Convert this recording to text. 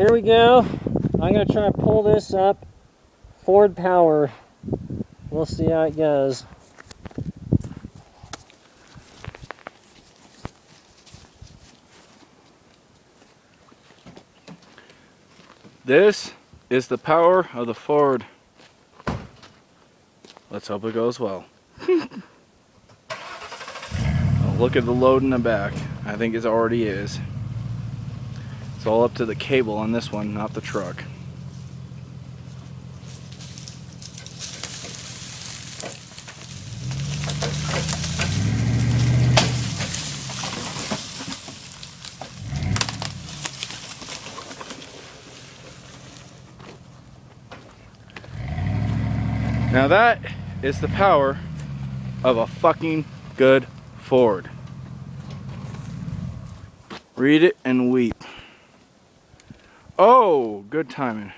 here we go. I'm gonna try to pull this up. Ford power. We'll see how it goes. This is the power of the Ford. Let's hope it goes well. Look at the load in the back. I think it already is. It's all up to the cable on this one, not the truck. Now that is the power of a fucking good Ford. Read it and weep. Oh, good timing.